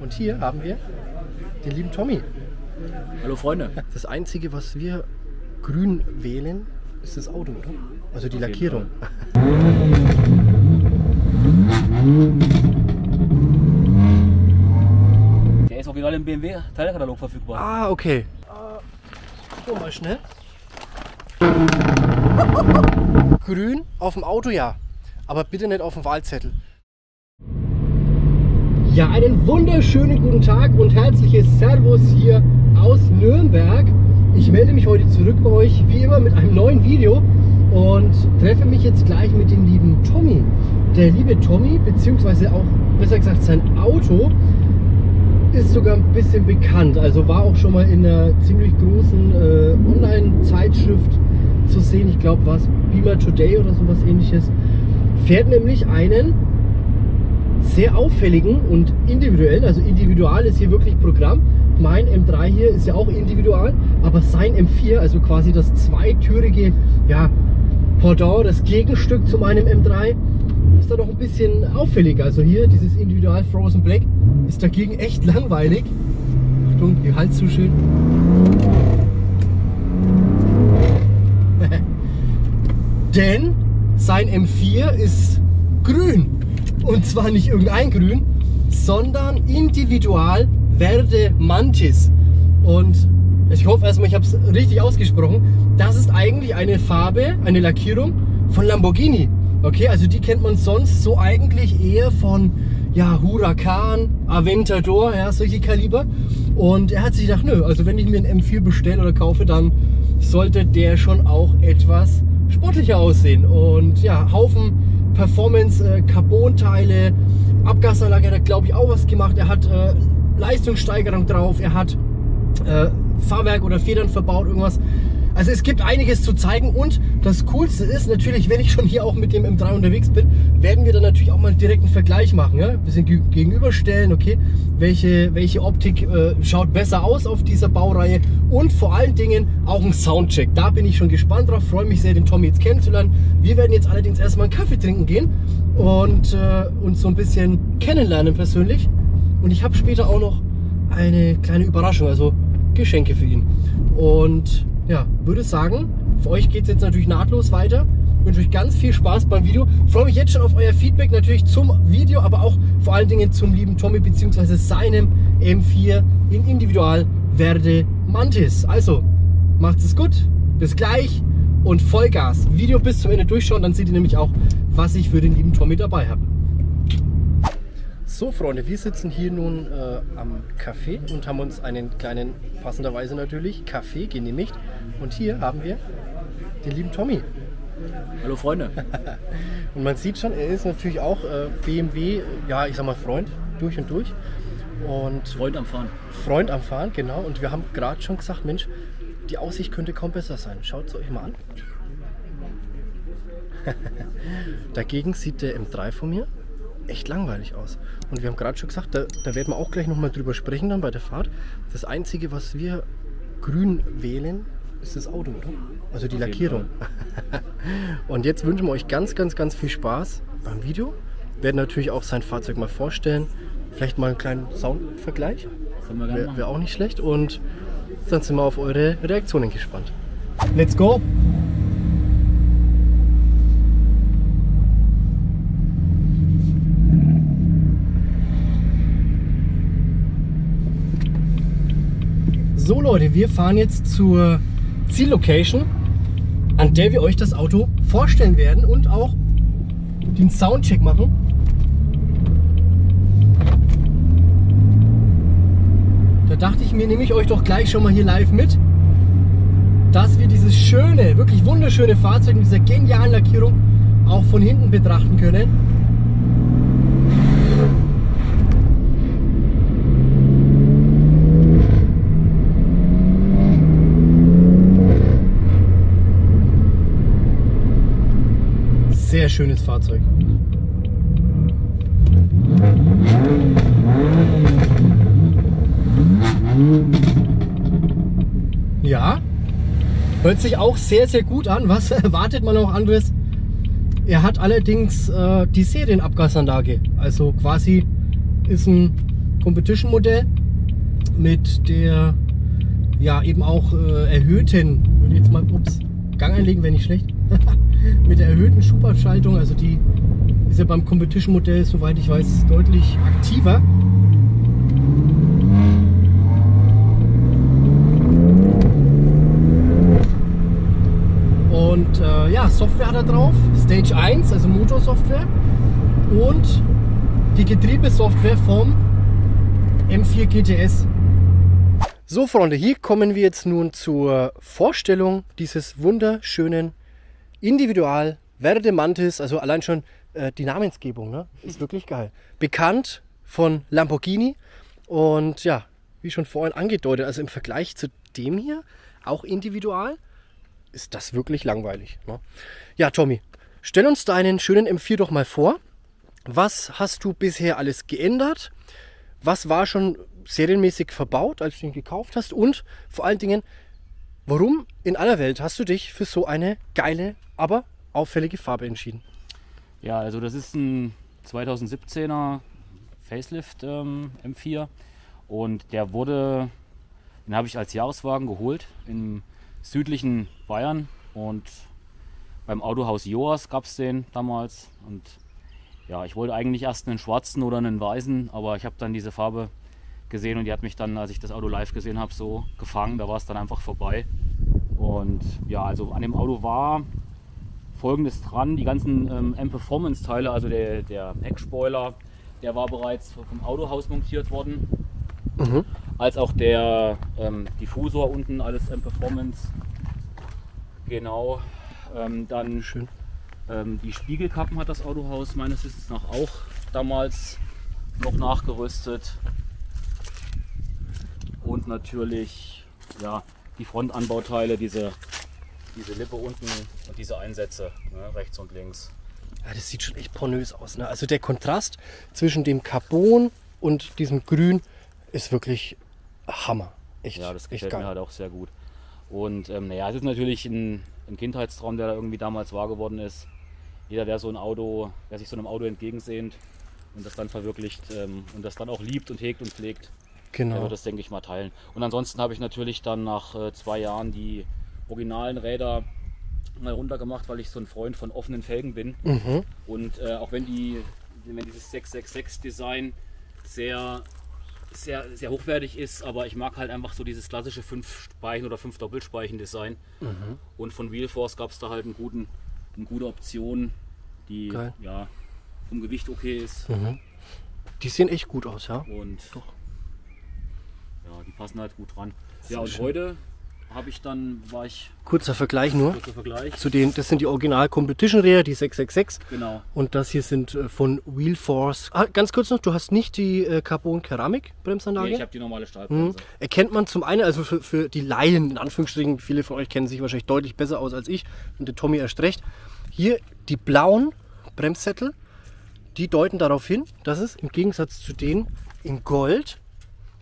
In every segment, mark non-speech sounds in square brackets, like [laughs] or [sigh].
Und hier haben wir den lieben Tommy. Hallo Freunde. Das Einzige, was wir grün wählen, ist das Auto, oder? Also die Auf Lackierung. Der ist original im BMW Teilkatalog verfügbar. Ah, okay. Guck mal schnell. Grün auf dem Auto, ja. Aber bitte nicht auf dem Wahlzettel. Ja, einen wunderschönen guten Tag und herzliches Servus hier aus Nürnberg. Ich melde mich heute zurück bei euch, wie immer, mit einem neuen Video und treffe mich jetzt gleich mit dem lieben Tommy. Der liebe Tommy, beziehungsweise auch besser gesagt sein Auto, ist sogar ein bisschen bekannt. Also war auch schon mal in einer ziemlich großen äh, Online-Zeitschrift zu sehen. Ich glaube, war es Beamer Today oder sowas ähnliches. Fährt nämlich einen sehr auffälligen und individuellen, also individual ist hier wirklich Programm. Mein M3 hier ist ja auch individual, aber sein M4, also quasi das zweitürige ja, Pendant, das Gegenstück zu meinem M3, ist da noch ein bisschen auffälliger. Also hier dieses Individual Frozen Black ist dagegen echt langweilig. Achtung, hier halt zu schön. [laughs] Denn sein M4 ist grün. Und zwar nicht irgendein Grün, sondern Individual Verde Mantis. Und ich hoffe erstmal, ich habe es richtig ausgesprochen. Das ist eigentlich eine Farbe, eine Lackierung von Lamborghini. Okay, also die kennt man sonst so eigentlich eher von ja, Huracan, Aventador, ja, solche Kaliber. Und er hat sich gedacht, nö, also wenn ich mir einen M4 bestelle oder kaufe, dann sollte der schon auch etwas sportlicher aussehen. Und ja, Haufen Performance, äh, Carbon-Teile, Abgasanlage hat glaube ich, auch was gemacht. Er hat äh, Leistungssteigerung drauf, er hat äh, Fahrwerk oder Federn verbaut, irgendwas. Also es gibt einiges zu zeigen und das Coolste ist natürlich, wenn ich schon hier auch mit dem M3 unterwegs bin, werden wir dann natürlich auch mal einen direkten Vergleich machen. Ja? Ein bisschen gegenüberstellen, okay, welche, welche Optik äh, schaut besser aus auf dieser Baureihe und vor allen Dingen auch ein Soundcheck. Da bin ich schon gespannt drauf, freue mich sehr, den Tommy jetzt kennenzulernen. Wir werden jetzt allerdings erstmal einen Kaffee trinken gehen und äh, uns so ein bisschen kennenlernen persönlich. Und ich habe später auch noch eine kleine Überraschung, also Geschenke für ihn. Und ja, würde sagen, für euch geht es jetzt natürlich nahtlos weiter. Ich wünsche euch ganz viel Spaß beim Video. Ich freue mich jetzt schon auf euer Feedback natürlich zum Video, aber auch vor allen Dingen zum lieben Tommy bzw. seinem M4 in Individual Verde Mantis. Also, macht's es gut, bis gleich und Vollgas. Video bis zum Ende durchschauen, dann seht ihr nämlich auch, was ich für den lieben Tommy dabei habe. So Freunde, wir sitzen hier nun äh, am Café und haben uns einen kleinen, passenderweise natürlich, Kaffee genehmigt. Und hier haben wir den lieben Tommy. Hallo Freunde. [laughs] Und man sieht schon, er ist natürlich auch äh, BMW, ja ich sag mal Freund, durch und durch. Und Freund am Fahren. Freund am Fahren, genau. Und wir haben gerade schon gesagt, Mensch, die Aussicht könnte kaum besser sein. Schaut es euch mal an. [laughs] Dagegen sieht der M3 von mir echt langweilig aus. Und wir haben gerade schon gesagt, da, da werden wir auch gleich nochmal drüber sprechen dann bei der Fahrt. Das Einzige, was wir grün wählen, ist das Auto, oder? Also die Auf Lackierung. [laughs] Und jetzt wünschen wir euch ganz, ganz, ganz viel Spaß beim Video. Werden natürlich auch sein Fahrzeug mal vorstellen. Vielleicht mal einen kleinen Soundvergleich. Wir Wäre wär auch nicht schlecht. Und dann sind wir auf eure Reaktionen gespannt. Let's go! So Leute, wir fahren jetzt zur Ziellocation, an der wir euch das Auto vorstellen werden und auch den Soundcheck machen. Da dachte ich mir, nehme ich euch doch gleich schon mal hier live mit, dass wir dieses schöne, wirklich wunderschöne Fahrzeug mit dieser genialen Lackierung auch von hinten betrachten können. Sehr schönes Fahrzeug. Ja, hört sich auch sehr, sehr gut an. Was [laughs] erwartet man auch anderes? Er hat allerdings äh, die Serienabgasanlage. Also quasi ist ein Competition Modell mit der ja eben auch äh, erhöhten, würde jetzt mal, ups, Gang einlegen wäre nicht schlecht, [laughs] mit der erhöhten Schubabschaltung, also die ist ja beim Competition Modell, soweit ich weiß, deutlich aktiver. Und äh, ja, Software da drauf, Stage 1, also Motorsoftware und die Getriebesoftware vom M4 GTS. So Freunde, hier kommen wir jetzt nun zur Vorstellung dieses wunderschönen Individual Verde Mantis, also allein schon äh, die Namensgebung, ne? ist [laughs] wirklich geil. Bekannt von Lamborghini und ja, wie schon vorhin angedeutet, also im Vergleich zu dem hier, auch individual, ist das wirklich langweilig. Ne? Ja, Tommy, stell uns deinen schönen M4 doch mal vor. Was hast du bisher alles geändert? Was war schon serienmäßig verbaut, als du ihn gekauft hast? Und vor allen Dingen, warum in aller Welt hast du dich für so eine geile, aber auffällige Farbe entschieden? Ja, also das ist ein 2017er Facelift ähm, M4 und der wurde, den habe ich als Jahreswagen geholt im südlichen Bayern. Und beim Autohaus Joas gab es den damals. Und ja, ich wollte eigentlich erst einen schwarzen oder einen weißen, aber ich habe dann diese Farbe gesehen und die hat mich dann, als ich das Auto live gesehen habe, so gefangen. Da war es dann einfach vorbei. Und ja, also an dem Auto war folgendes dran: die ganzen ähm, M-Performance-Teile, also der, der Heckspoiler, der war bereits vom Autohaus montiert worden. Mhm. Als auch der ähm, Diffusor unten, alles M-Performance. Genau. Ähm, dann Schön. Ähm, die Spiegelkappen hat das Autohaus meines Wissens nach auch damals noch nachgerüstet. Natürlich ja, die Frontanbauteile, diese, diese Lippe unten und diese Einsätze, ne, rechts und links. Ja, das sieht schon echt pornös aus. Ne? Also der Kontrast zwischen dem Carbon und diesem Grün ist wirklich Hammer. Echt, Ja, das gefällt mir halt auch sehr gut. Und ähm, naja, es ist natürlich ein, ein Kindheitstraum, der da irgendwie damals wahr geworden ist. Jeder, der so ein Auto, der sich so einem Auto entgegensehnt und das dann verwirklicht ähm, und das dann auch liebt und hegt und pflegt, der Genau. wird das, denke ich, mal teilen. Und ansonsten habe ich natürlich dann nach äh, zwei Jahren die originalen Räder mal runtergemacht, weil ich so ein Freund von offenen Felgen bin. Mhm. Und äh, auch wenn, die, wenn dieses 666-Design sehr, sehr, sehr hochwertig ist, aber ich mag halt einfach so dieses klassische 5-Speichen- oder 5-Doppelspeichen-Design. Mhm. Und von Wheelforce gab es da halt einen guten, eine gute Option, die Geil. ja, vom Gewicht okay ist. Mhm. Die sehen echt gut aus, ja. Und Doch. Ja, die passen halt gut dran. Ja, und schön. heute habe ich dann, war ich Kurzer Vergleich nur. kurzer Vergleich. Zu den, das sind die Original Competition Räder, die 666. Genau. Und das hier sind äh, von Wheelforce. Ah, ganz kurz noch, du hast nicht die äh, Carbon-Keramik-Bremsanlage? Nee, ich habe die normale Mhm. Stahlbremse. Erkennt man zum einen, also für, für die Laien, in Anführungsstrichen, viele von euch kennen sich wahrscheinlich deutlich besser aus als ich und der Tommy erst recht. Hier die blauen Bremssättel, die deuten darauf hin, dass es im Gegensatz zu denen in Gold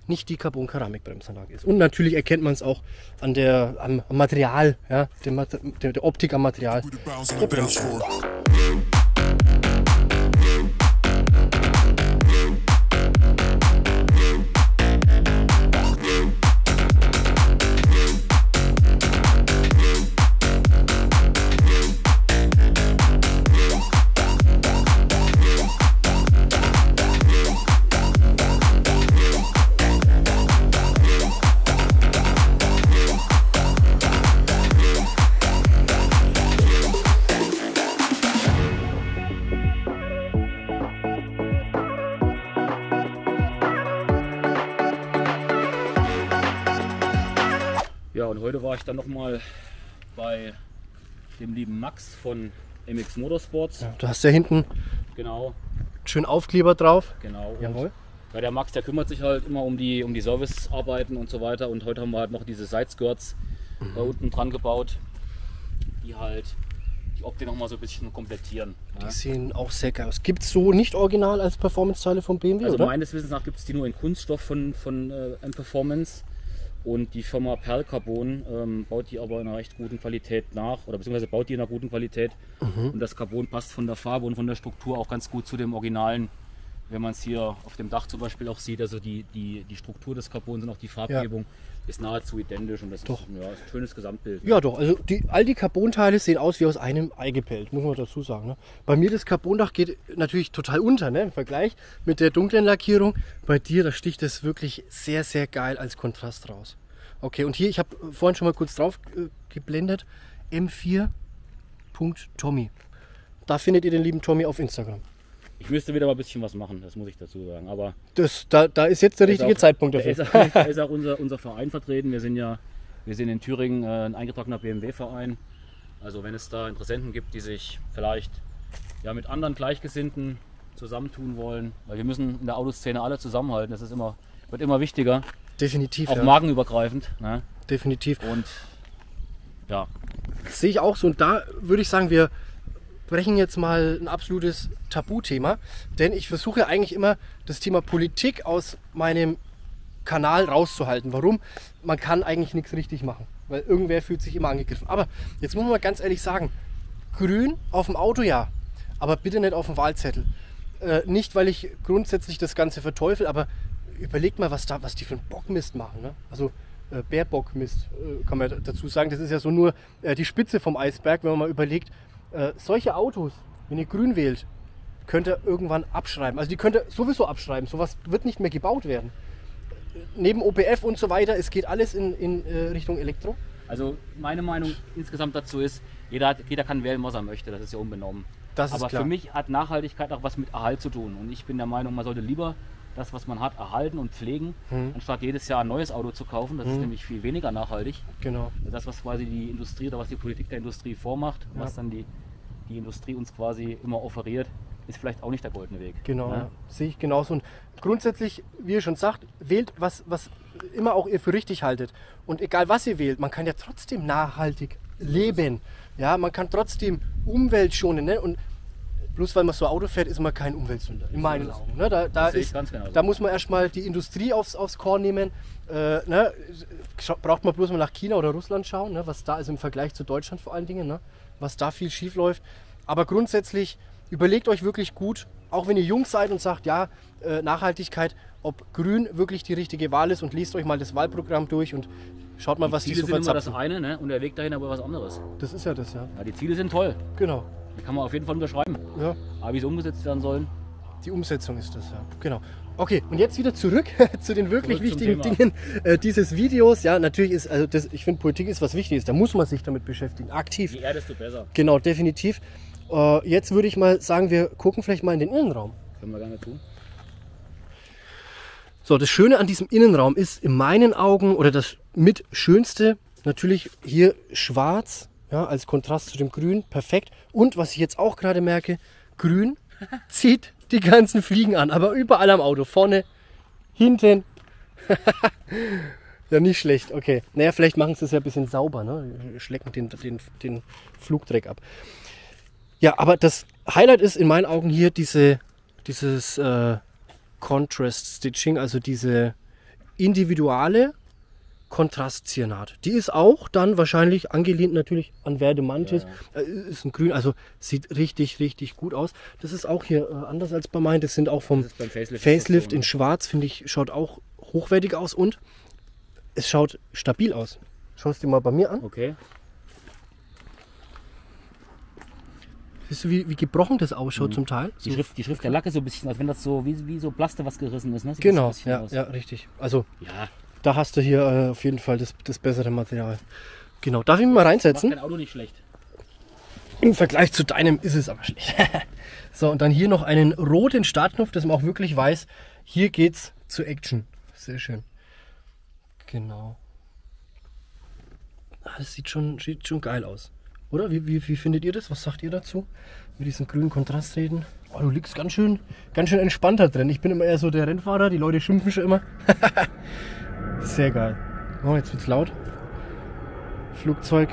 nicht die Carbon-Keramik-Bremsanlage ist. Und natürlich erkennt man es auch an der, am Material, ja, der, der, der Optik am Material. We war ich dann nochmal bei dem lieben Max von MX Motorsports. Du hast ja hinten Genau, schön Aufkleber drauf. genau. Jawohl. Ja, der Max, der kümmert sich halt immer um die, um die Servicearbeiten und so weiter. Und heute haben wir halt noch diese Sideskirts da unten dran gebaut, die halt die Optik nochmal so ein bisschen komplettieren. Ja. Die sehen auch sehr geil aus. Gibt es so nicht original als Performance-Teile vom BMW, Also oder? meines Wissens nach gibt es die nur in Kunststoff von, von äh, M-Performance. Und die Firma Perl Carbon ähm, baut die aber in einer recht guten Qualität nach, oder beziehungsweise baut die in einer guten Qualität. Mhm. Und das Carbon passt von der Farbe und von der Struktur auch ganz gut zu dem originalen wenn man es hier auf dem Dach zum Beispiel auch sieht, also die, die, die Struktur des Carbons und auch die Farbgebung ist nahezu identisch und das Doch. Ist, ja, ist ein schönes Gesamtbild. Ja, doch. Also die, all die Carbonteile sehen aus wie aus einem Ei gepellt, muss man dazu sagen. Ne? Bei mir das Carbondach geht natürlich total unter ne? im Vergleich mit der dunklen Lackierung. Bei dir, da sticht das wirklich sehr, sehr geil als Kontrast raus. Okay, und hier, ich habe vorhin schon mal kurz drauf äh, geblendet, m4.tommy. Da findet ihr den lieben Tommy auf Instagram. Ich müsste wieder mal ein bisschen was machen, das muss ich dazu sagen. Aber Das, da, da ist jetzt der da richtige auch- Zeitpunkt Da dafür. ist, auch- da ist [laughs] auch unser, unser Verein vertreten. Wir sind ja wir sind in Thüringen äh, ein eingetragener BMW-Verein. Also wenn es da Interessenten gibt, die sich vielleicht ja, mit anderen Gleichgesinnten zusammentun wollen, weil wir müssen in der Autoszene alle zusammenhalten. Das ist immer, wird immer wichtiger, Definitiv, auch ja. markenübergreifend. Ne? Definitiv. Und ja, Das sehe ich auch so. Und da würde ich sagen, wir brechen jetzt mal ein absolutes Tabuthema. Denn ich versuche eigentlich immer, das Thema Politik aus meinem Kanal rauszuhalten. Warum? Man kann eigentlich nichts richtig machen. Weil irgendwer fühlt sich immer angegriffen. Aber jetzt muss man mal ganz ehrlich sagen, grün auf dem Auto ja, aber bitte nicht auf dem Wahlzettel. Äh, nicht, weil ich grundsätzlich das Ganze verteufel, aber überlegt mal, was, da, was die für einen Bockmist machen. Ne? Also äh, Bärbockmist äh, kann man dazu sagen. Das ist ja so nur äh, die Spitze vom Eisberg, wenn man mal überlegt, äh, solche Autos, wenn ihr grün wählt, könnt ihr irgendwann abschreiben. Also die könnt ihr sowieso abschreiben. Sowas wird nicht mehr gebaut werden. Neben OPF und so weiter, es geht alles in, in äh, Richtung Elektro. also meine Meinung insgesamt dazu ist, jeder, hat, jeder kann wählen, was er möchte. Das ist ja unbenommen. Das ist Aber für mich hat Nachhaltigkeit auch was mit Erhalt zu tun. Und ich bin der Meinung, man sollte lieber das, was man hat, erhalten und pflegen, Mhm. anstatt jedes Jahr ein neues Auto zu kaufen. Das ist Mhm. nämlich viel weniger nachhaltig. Genau. Das, was quasi die Industrie oder was die Politik der Industrie vormacht, Ja. was dann die, die Industrie uns quasi immer offeriert, ist vielleicht auch nicht der goldene Weg. Genau, Ne? sehe ich genauso. Und grundsätzlich, wie ihr schon sagt, wählt was, was immer auch ihr für richtig haltet. Und egal was ihr wählt, man kann ja trotzdem nachhaltig leben. Ja, man kann trotzdem Umwelt schonen. Ne? Und bloß weil man so Auto fährt, ist man kein Umweltsünder. In meinen. Augen. Ne? Da, da, ist, ganz genauso. da muss man erstmal die Industrie aufs, aufs Korn nehmen. Äh, ne? Braucht man bloß mal nach China oder Russland schauen, ne? was da ist im Vergleich zu Deutschland vor allen Dingen, ne? was da viel schief läuft. Aber grundsätzlich überlegt euch wirklich gut, auch wenn ihr jung seid und sagt, ja, äh, Nachhaltigkeit, ob grün wirklich die richtige Wahl ist und lest euch mal das Wahlprogramm durch und schaut mal, was die, Ziele so sind immer das verzapfen. eine ne? und der Weg dahin aber was anderes. Das ist ja das, ja. Ja, die Ziele sind toll, Genau. Kann man auf jeden Fall unterschreiben. Ja, Aber wie sie umgesetzt werden sollen, die Umsetzung ist das, ja. Genau. Okay, und jetzt wieder zurück [laughs] zu den wirklich Zurück wichtigen. Dingen äh, dieses Videos. Ja, natürlich ist, also das, ich finde, Politik ist was Wichtiges. Da muss man sich damit beschäftigen, aktiv. je eher, desto besser. Genau, definitiv. Äh, jetzt würde ich mal sagen, wir gucken vielleicht mal in den Innenraum. Können wir gerne tun. So, das Schöne an diesem Innenraum ist in meinen Augen oder das mit schönste natürlich hier schwarz, ja, als Kontrast zu dem Grün, perfekt. Und was ich jetzt auch gerade merke, Grün [laughs] zieht die ganzen Fliegen an, aber überall am Auto, vorne, hinten. [laughs] ja, nicht schlecht, okay. Naja, vielleicht machen sie es ja ein bisschen sauber, ne? schlecken den, den, den Flugdreck ab. Ja, aber das Highlight ist in meinen Augen hier diese, dieses äh, Contrast Stitching, also diese individuelle Kontrastziernaht. Die ist auch dann wahrscheinlich angelehnt natürlich an Verdemantis. Äh, Ist ein Grün, also sieht richtig, richtig gut aus. Das ist auch hier äh, anders als bei meinen. Das sind auch vom Facelift Facelift so, in ne? Schwarz, finde ich, schaut auch hochwertig aus und es schaut stabil aus. Schau es dir mal bei mir an. Okay. Siehst du, wie, wie gebrochen das Mhm. ausschaut zum Teil? Die So- Schrift, die Schrift der Lack ist so ein bisschen, als wenn das so wie, wie so Plaste was gerissen ist. Ne? Sieht Genau, ja, ja, richtig. Also ja. Da hast du hier äh, auf jeden Fall das, das bessere Material. Genau, darf ich mich mal Macht reinsetzen? dein Auto nicht schlecht. Im Vergleich zu deinem ist es aber schlecht. [laughs] so, und dann hier noch einen roten Startknopf, dass man auch wirklich weiß, hier geht's zu Action. Sehr schön. Genau. Ah, Das sieht schon, sieht schon geil aus. Oder? Wie, wie, wie findet ihr das? Was sagt ihr dazu? Mit diesen grünen Kontrastreden? Oh, du liegst ganz schön, ganz schön entspannter drin. Ich bin immer eher so der Rennfahrer, die Leute schimpfen schon immer. [laughs] Sehr geil. Oh, jetzt wird's laut. Flugzeug.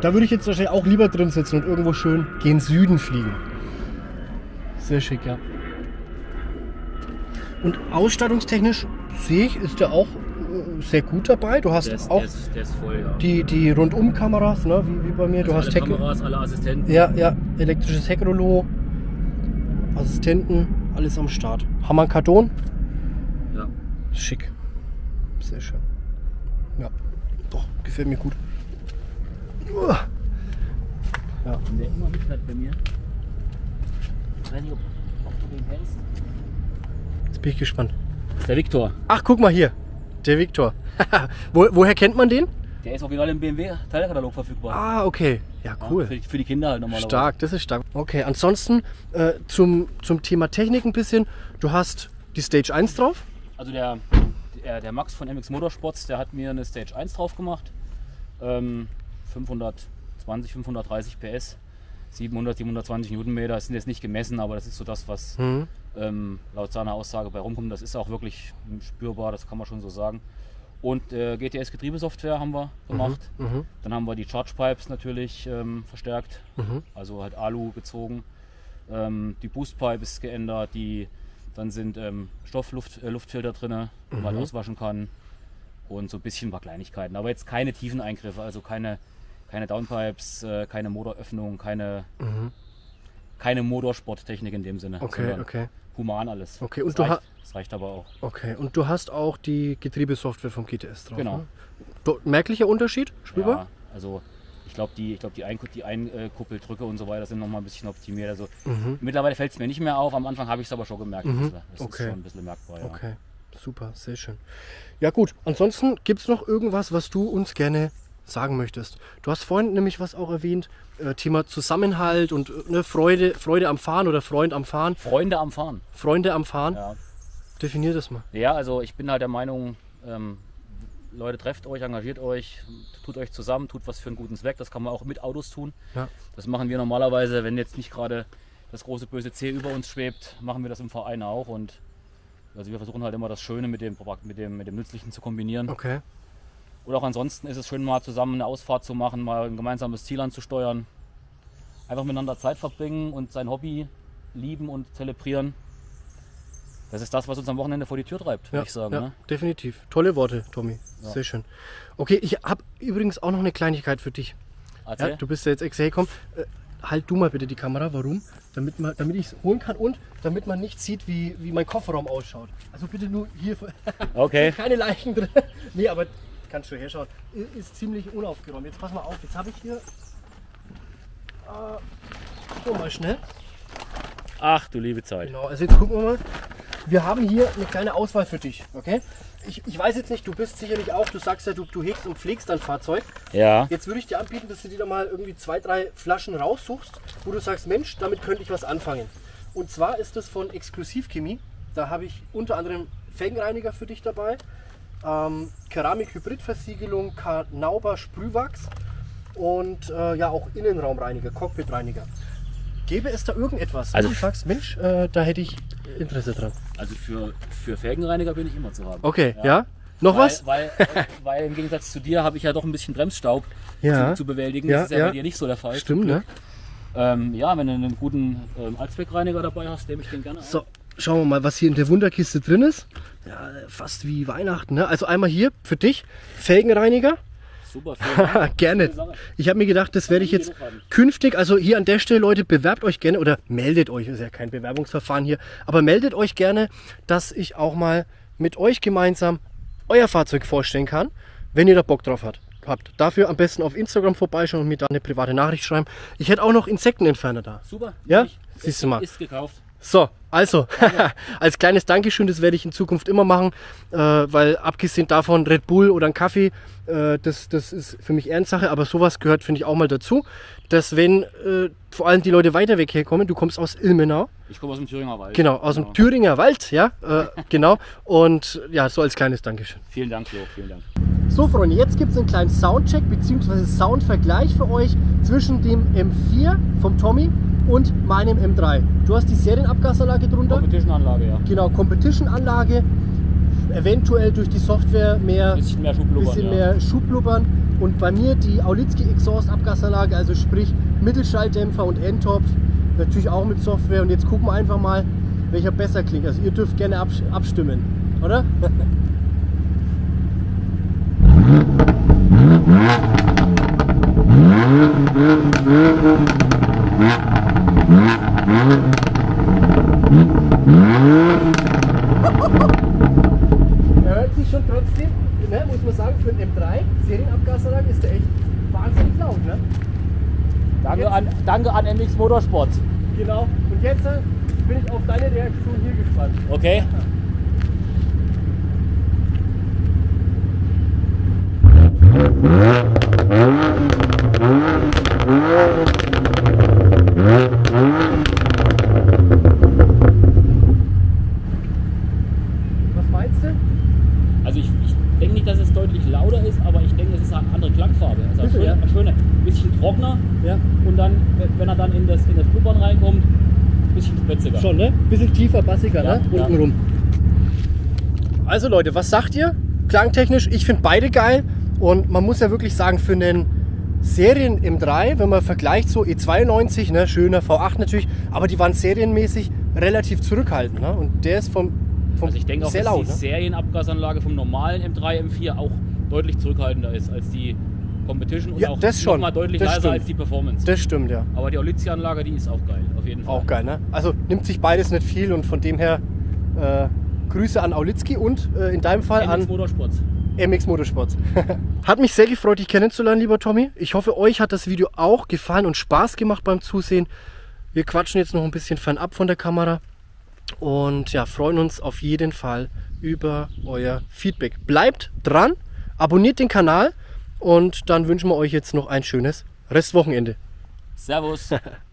Da würde ich jetzt wahrscheinlich auch lieber drin sitzen und irgendwo schön gen Süden fliegen. Sehr schick, ja. Und ausstattungstechnisch sehe ich, ist der auch äh, sehr gut dabei. Du hast Der ist, auch der ist, der ist voll, ja. die, die Rundum-Kameras, ne, wie, wie bei mir. Du Also hast alle Heck, Kameras, alle Assistenten. ja, ja, elektrisches Heckrollo, Assistenten. alles am Start. Einen Karton? Ja. Schick. Sehr schön. Ja, doch, gefällt mir gut. Uah. Ja, Und der immer mitfährt bei mir. Ich weiß nicht, ob, ob du den kennst. jetzt bin ich gespannt. Das ist der Viktor. Ach, guck mal hier. Der Viktor. [laughs] Wo, woher kennt man den? Der ist auf jeden Fall im BMW-Teilkatalog verfügbar. Ah, okay. Ja, Ja, cool. für, die- für die Kinder halt normalerweise. Stark, das ist stark. Okay, ansonsten äh, zum, zum Thema Technik ein bisschen. Du hast die Stage 1 drauf. Also der, der, der Max von MX Motorsports, der hat mir eine Stage 1 drauf gemacht. Ähm, 520, 530 PS, 700, 720 Newtonmeter. Das sind jetzt nicht gemessen, aber das ist so das, was Mhm. ähm, laut seiner Aussage bei rumkommt. Das ist auch wirklich spürbar, das kann man schon so sagen. Und äh, GTS-Getriebesoftware haben wir gemacht. Mhm. Dann haben wir die Charge Pipes natürlich ähm, verstärkt, Mhm. also halt Alu gezogen. Ähm, die Boost Pipe ist geändert, die, dann sind ähm, Stoffluftfilter äh, drin, man halt Mhm. auswaschen kann. Und so ein bisschen paar Kleinigkeiten. Aber jetzt keine tiefen Eingriffe, also keine, keine Downpipes, äh, keine Motoröffnung, keine, Mhm. keine Motorsporttechnik in dem Sinne. Okay, okay. Human alles. Okay, und das, du reicht, das reicht aber auch. Okay, und du hast auch die Getriebesoftware vom GTS drauf. Genau. Ne? Merklicher Unterschied? Spürbar? Ja, also ich glaube, die, ich glaub, die, Einku- die Einkuppeldrücke und so weiter sind noch mal ein bisschen optimiert. Also Mhm. mittlerweile fällt es mir nicht mehr auf. Am Anfang habe ich es aber schon gemerkt. ein Mhm. Das Okay. ist schon ein bisschen merkbar. Ja. Okay, super, sehr schön. Ja gut, ansonsten gibt es noch irgendwas, was du uns gerne sagen möchtest. Du hast vorhin nämlich was auch erwähnt, äh, Thema Zusammenhalt und äh, ne, Freude, Freude am Fahren oder Freund am Fahren, Freunde am Fahren. Freunde am Fahren. Ja. Definier das mal. ja, also ich bin halt der Meinung, ähm, Leute, trefft euch, engagiert euch, tut euch zusammen, tut was für einen guten Zweck. Das kann man auch mit Autos tun. Ja. Das machen wir normalerweise, wenn jetzt nicht gerade das große böse C über uns schwebt, machen wir das im Verein auch. Und also wir versuchen halt immer das Schöne mit dem, mit dem, mit dem Nützlichen zu kombinieren. Okay. Oder auch ansonsten ist es schön, mal zusammen eine Ausfahrt zu machen, mal ein gemeinsames Ziel anzusteuern. Einfach miteinander Zeit verbringen und sein Hobby lieben und zelebrieren. Das ist das, was uns am Wochenende vor die Tür treibt, würde Ja, ich sagen. ja Ne? definitiv. Tolle Worte, Tommy. Ja. Sehr schön. Okay, ich habe übrigens auch noch eine Kleinigkeit für dich. Erzähl. Ja, du bist ja jetzt extra gekommen. Äh, halt du mal bitte die Kamera. Warum? Damit, man, damit ich es holen kann und damit man nicht sieht, wie, wie mein Kofferraum ausschaut. Also bitte nur hier. [laughs] Okay. Keine Leichen drin. [laughs] nee, aber kannst du herschauen. Ist ziemlich unaufgeräumt. Jetzt pass mal auf. Jetzt habe ich hier. Äh, guck mal schnell. Ach du liebe Zeit. Genau, also jetzt gucken wir mal. Wir haben hier eine kleine Auswahl für dich, okay? Ich, ich weiß jetzt nicht, du bist sicherlich auch, du sagst ja, du, du hegst und pflegst dein Fahrzeug. Ja. Jetzt würde ich dir anbieten, dass du dir da mal irgendwie zwei, drei Flaschen raussuchst, wo du sagst, Mensch, damit könnte ich was anfangen. Und zwar ist das von Exklusivchemie. Da habe ich unter anderem Felgenreiniger für dich dabei, ähm, Keramik-Hybridversiegelung, Nauber Sprühwachs und äh, ja auch Innenraumreiniger, Cockpitreiniger. Gäbe es da irgendetwas, Also- du sagst, Mensch, äh, da hätte ich Interesse dran? Also für, für Felgenreiniger bin ich immer zu haben. Okay, ja? Noch weil, was? Weil, weil im Gegensatz zu dir habe ich ja doch ein bisschen Bremsstaub Ja. zu, zu bewältigen. Ja, das ist ja, ja. bei dir nicht so der Fall. Stimmt, ne? Ähm, ja, wenn du einen guten ähm, Allzweckreiniger dabei hast, nehme ich den gerne So, schauen wir mal, was hier in der Wunderkiste drin ist. Ja, fast wie Weihnachten, ne? Also einmal hier für dich, Felgenreiniger. Super. [laughs] Gerne. Ich habe mir gedacht, das werde ich jetzt künftig, also hier an der Stelle, Leute, bewerbt euch gerne oder meldet euch, ist ja kein Bewerbungsverfahren hier, aber meldet euch gerne, dass ich auch mal mit euch gemeinsam euer Fahrzeug vorstellen kann, wenn ihr da Bock drauf habt. habt. Dafür am besten auf Instagram vorbeischauen und mir da eine private Nachricht schreiben. Ich hätte auch noch Insektenentferner da. Super. Ja? Siehst du mal. Ist gekauft. So, also, [laughs] als kleines Dankeschön, das werde ich in Zukunft immer machen, äh, weil abgesehen davon Red Bull oder ein Kaffee, äh, das, das ist für mich Ehrensache, aber sowas gehört, finde ich, auch mal dazu, dass wenn äh, vor allem die Leute weiter weg herkommen, du kommst aus Ilmenau, Ich komme aus dem Thüringer Wald. genau, aus dem Thüringer Wald, ja, äh, [laughs] genau, und ja, so als kleines Dankeschön. Vielen Dank, Flo. Vielen Dank. So Freunde, jetzt gibt es einen kleinen Soundcheck bzw. Soundvergleich für euch zwischen dem M4 vom Tommy und meinem M3. Du hast die Serienabgasanlage drunter. Competition-Anlage, ja. Genau, Competition-Anlage, eventuell durch die Software mehr, Ein bisschen mehr Schublubbern. bisschen ja. mehr Schublubbern. Und bei mir die Aulitzki Exhaust Abgasanlage, also sprich Mittelschalldämpfer und Endtopf, natürlich auch mit Software. Und jetzt gucken wir einfach mal, welcher besser klingt. Also ihr dürft gerne abs- abstimmen, oder? [laughs] [laughs] Er hört sich schon trotzdem, ne, muss man sagen, für den M3 Serienabgasanlage ist der echt wahnsinnig laut. Ne? Danke, jetzt, an, danke an MX Motorsport. Genau. Und jetzt äh, bin ich auf deine Reaktion hier gespannt. Okay. Ja. Leute, was sagt ihr? Klangtechnisch, ich finde beide geil. Und man muss ja wirklich sagen, für einen Serien M3, wenn man vergleicht so E92, ne, schöner V8 natürlich, aber die waren serienmäßig relativ zurückhaltend. Ne? Und der ist vom, vom Also ich denke auch, sehr dass laut. die Ne? Serienabgasanlage vom normalen M3, M4 auch deutlich zurückhaltender ist als die Competition und Ja, auch das schon. mal deutlich Das leiser stimmt. als die Performance. Das stimmt, ja. Aber die Olizzi-Anlage, die ist auch geil, auf jeden Fall. Auch geil, ne? Also nimmt sich beides nicht viel und von dem her äh, Grüße an Aulitzki und äh, in deinem Fall MX an Motorsports. MX Motorsports. [laughs] hat mich sehr gefreut, dich kennenzulernen, lieber Tommy. Ich hoffe, euch hat das Video auch gefallen und Spaß gemacht beim Zusehen. Wir quatschen jetzt noch ein bisschen fernab von der Kamera und ja, freuen uns auf jeden Fall über euer Feedback. Bleibt dran, abonniert den Kanal und dann wünschen wir euch jetzt noch ein schönes Restwochenende. Servus. [laughs]